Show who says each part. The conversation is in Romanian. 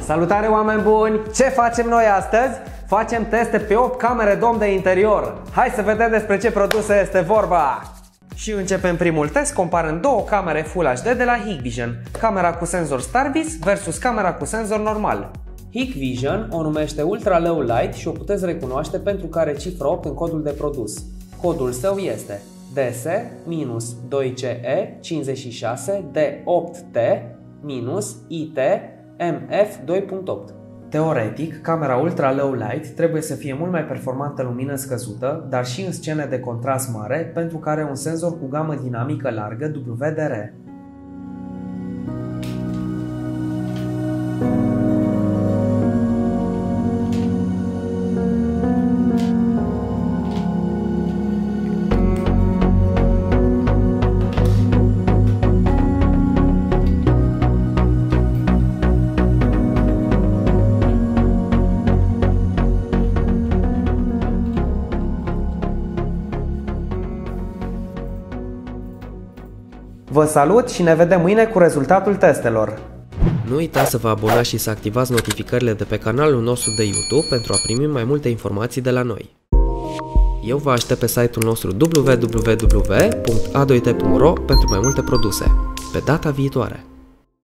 Speaker 1: Salutare oameni buni! Ce facem noi astăzi? Facem teste pe 8 camere dom de interior. Hai să vedem despre ce produse este vorba! Și începem primul test comparând două camere Full HD de la Hikvision. Camera cu senzor Starvis versus camera cu senzor normal. Hikvision o numește Ultra Low Light și o puteți recunoaște pentru că are cifra 8 în codul de produs. Codul său este DS-2CE56D8T-IT MF2.8. Teoretic, camera Ultra Low Light trebuie să fie mult mai performantă lumină scăzută, dar și în scene de contrast mare, pentru că are un senzor cu gamă dinamică largă WDR. Vă salut și ne vedem mâine cu rezultatul testelor.
Speaker 2: Nu uitați să vă abonați și să activați notificările de pe canalul nostru de YouTube pentru a primi mai multe informații de la noi. Eu vă aștept pe site-ul nostru www.a2t.ro pentru mai multe produse. Pe data viitoare!